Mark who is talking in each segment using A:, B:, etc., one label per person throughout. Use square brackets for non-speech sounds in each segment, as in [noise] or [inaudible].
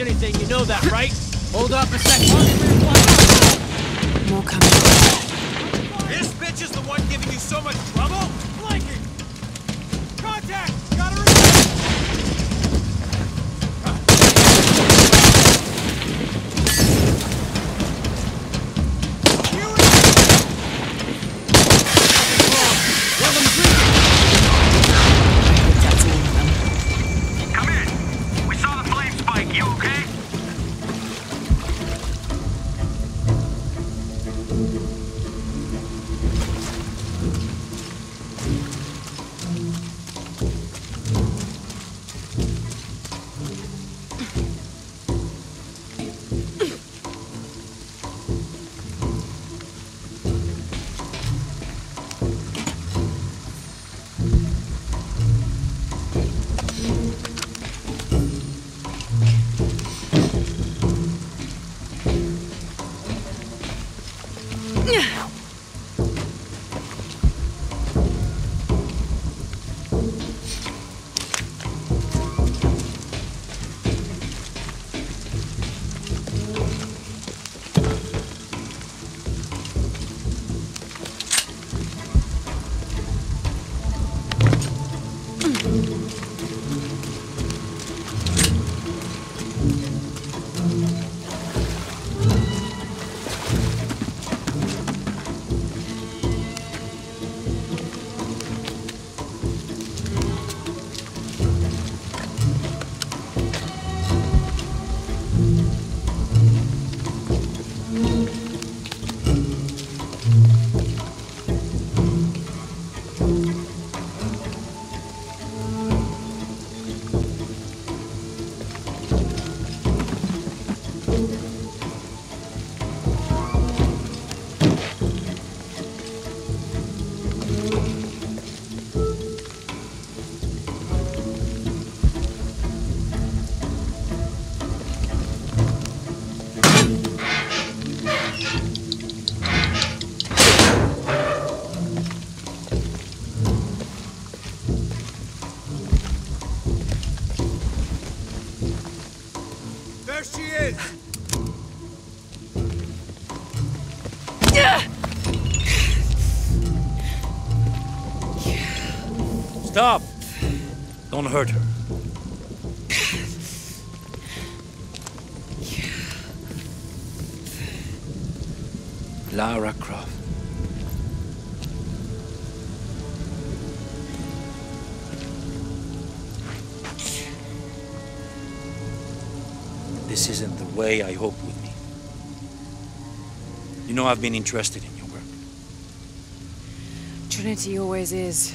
A: anything, you know that, right? Hold up a second.
B: Don't hurt her. [sighs] Lara Croft. This isn't the way I hoped would be. You know I've been interested in your work.
C: Trinity always is.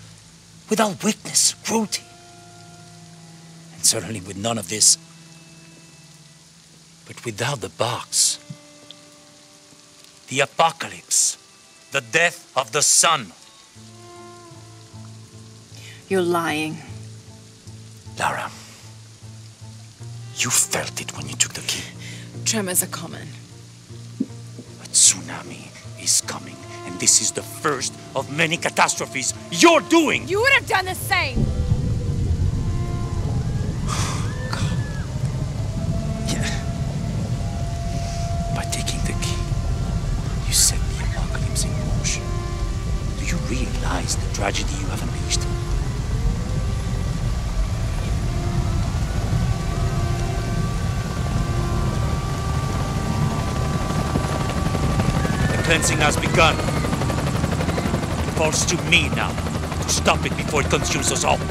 B: without weakness, cruelty. And certainly with none of this but without the box, the apocalypse, the death of the sun.
C: You're lying.
B: Lara, you felt it when you took the key.
C: Tremors are common.
B: A tsunami is coming, and this is the first of many catastrophes you're doing.
C: You would have done the same! cleansing has begun. It falls to me now to stop it before it consumes us all.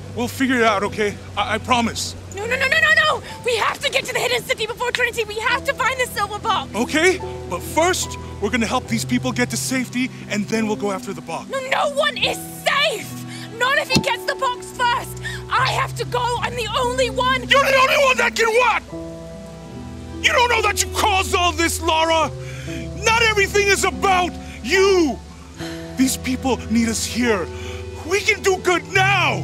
D: We'll figure it out, okay? I, I promise.
C: No, no, no, no, no, no! We have to get to the hidden city before Trinity. We have to find the silver box.
D: Okay? But first, we're gonna help these people get to safety, and then we'll go after the box.
C: No, no one is safe! Not if he gets the box first! I have to go! I'm the only one!
D: You're the only one that can what? You don't know that you caused all this, Lara! Not everything is about you! These people need us here. We can do good now!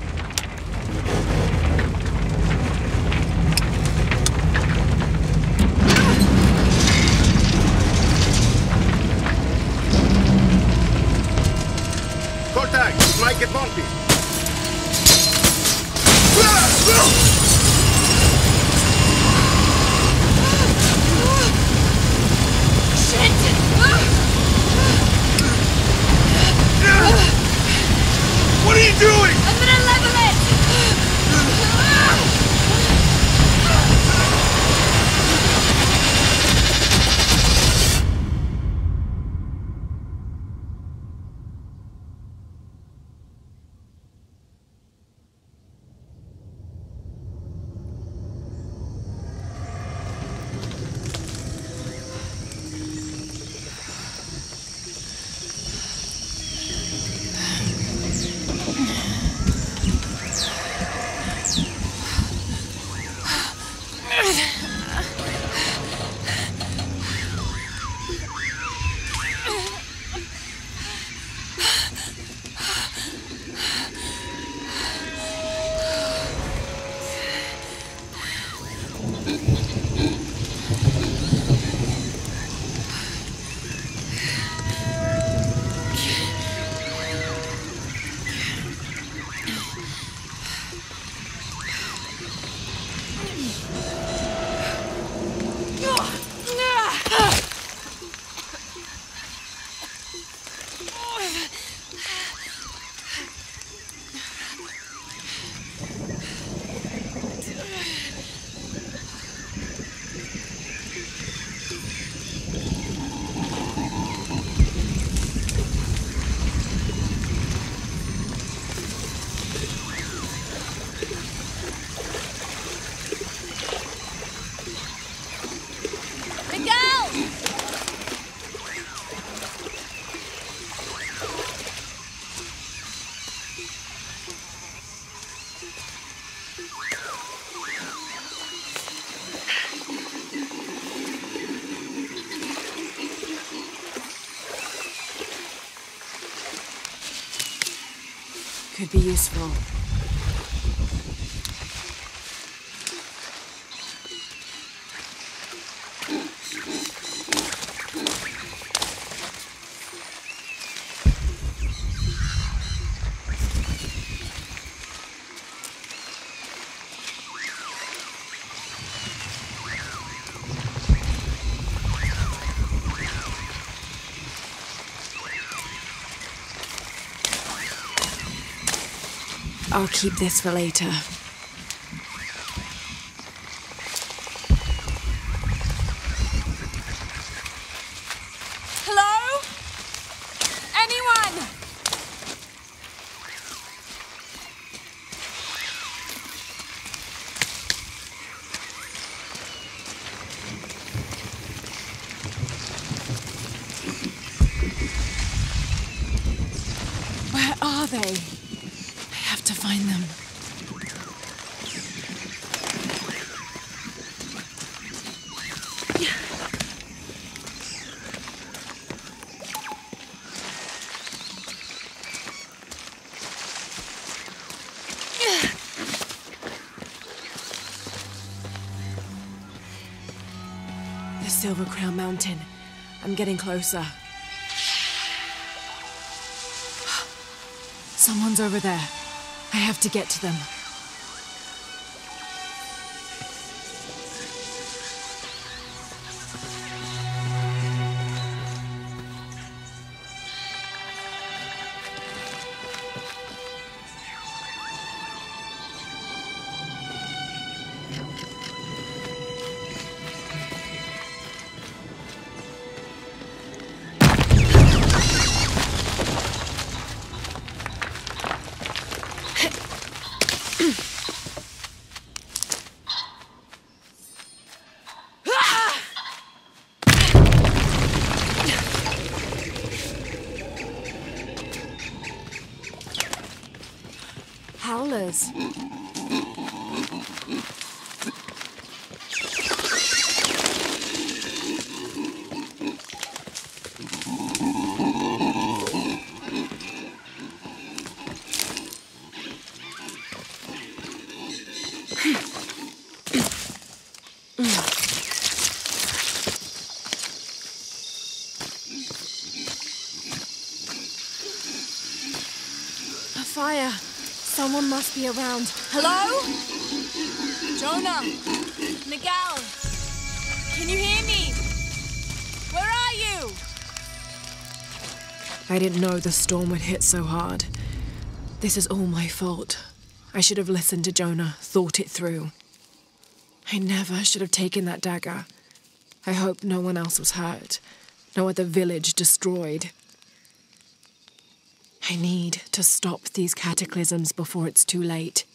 C: Be useful. I'll keep this for later. Hello? Anyone? Where are they? I have to find them. The Silver Crown Mountain. I'm getting closer. Someone's over there. I have to get to them. Mm. A fire. Someone must be around. Hello? Jonah? Miguel? Can you hear me? Where are you? I didn't know the storm would hit so hard. This is all my fault. I should have listened to Jonah, thought it through. I never should have taken that dagger. I hope no one else was hurt. No other village destroyed. I need to stop these cataclysms before it's too late.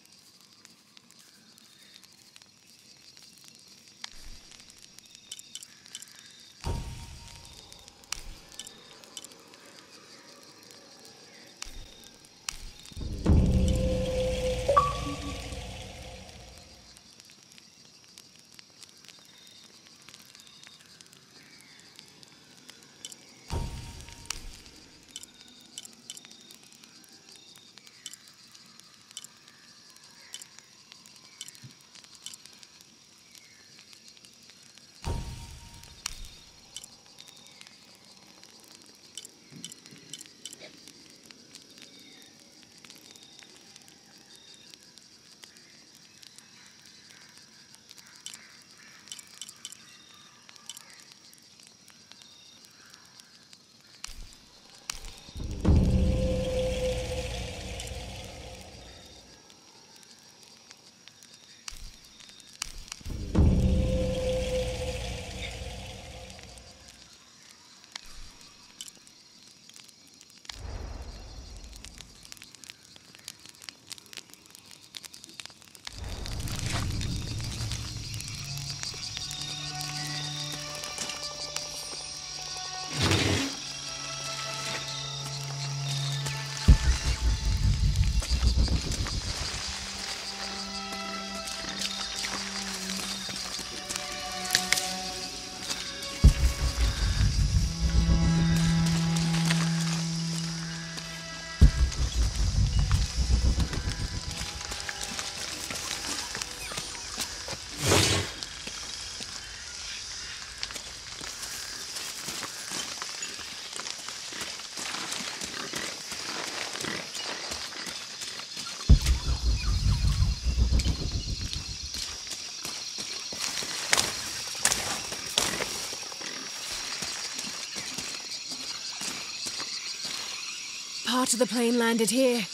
C: The plane landed here.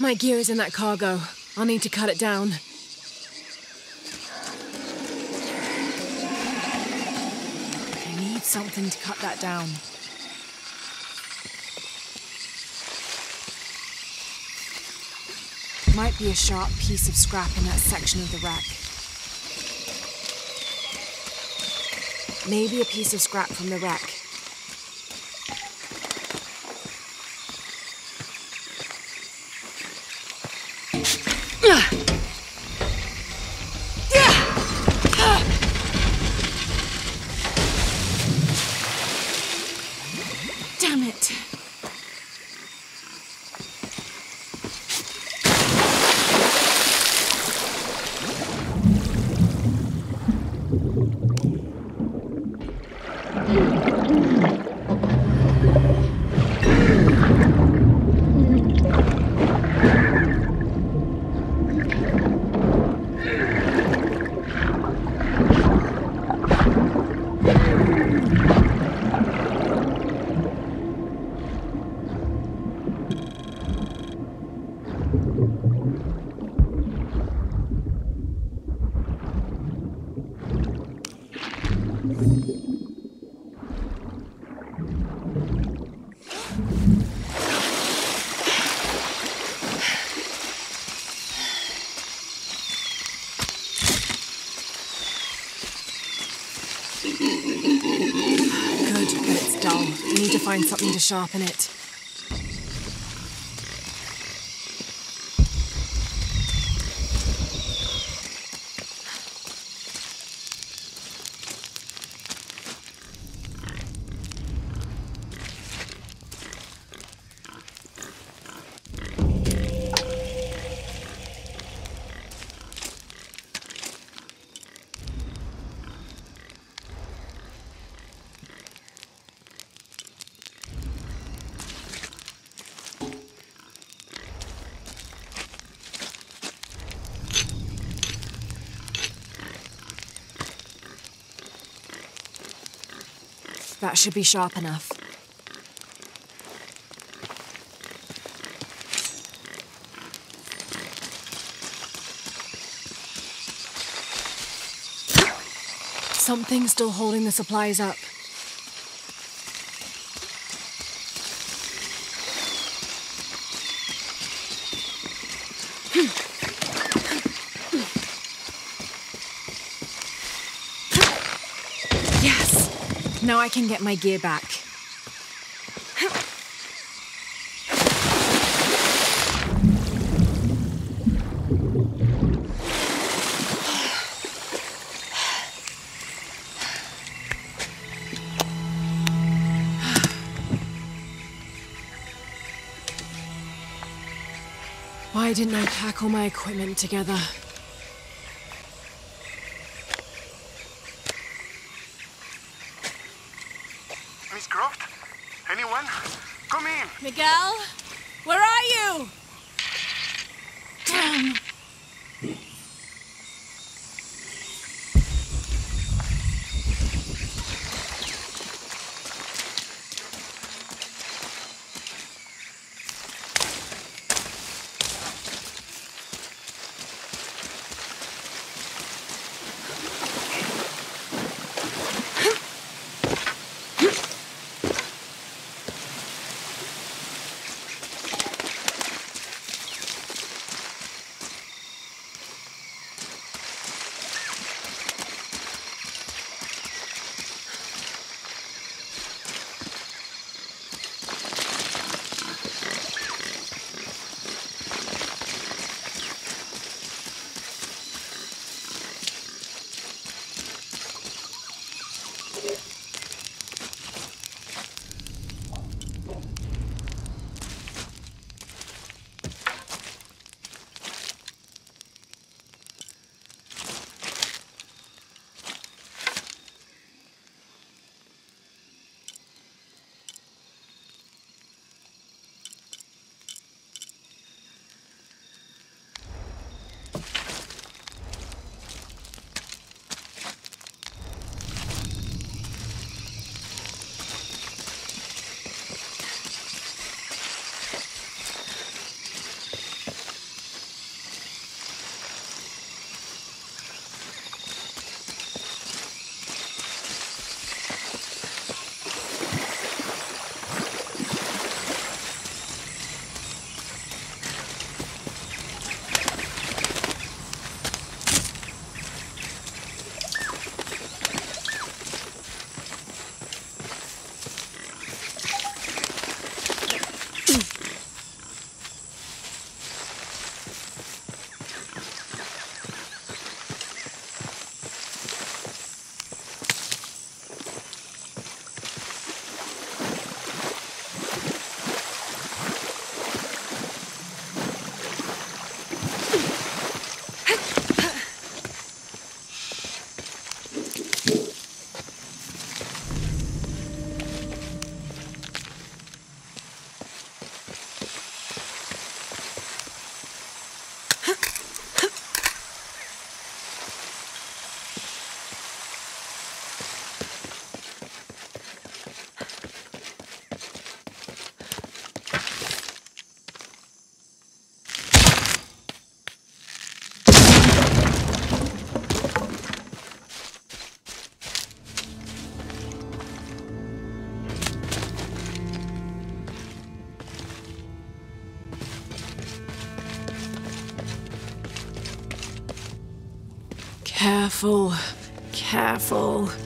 C: My gear is in that cargo. I'll need to cut it down. I need something to cut that down. Might be a sharp piece of scrap in that section of the wreck. Maybe a piece of scrap from the wreck. Damn it. Good, but it's dull. We need to find something to sharpen it. Should be sharp enough. Something's still holding the supplies up. Now I can get my gear back. Why didn't I pack all my equipment together? Careful, careful.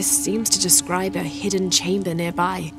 C: This seems to describe a hidden chamber nearby.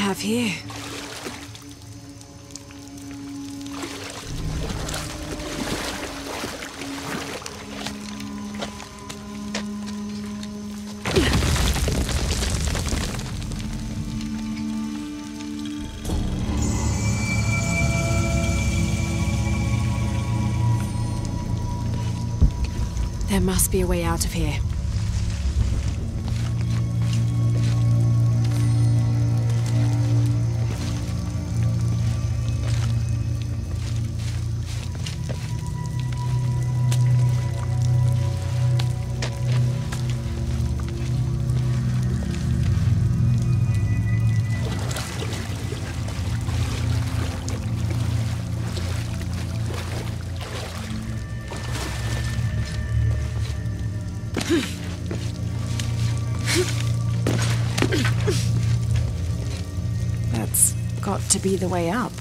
C: Have here? There must be a way out of here. Be the way up.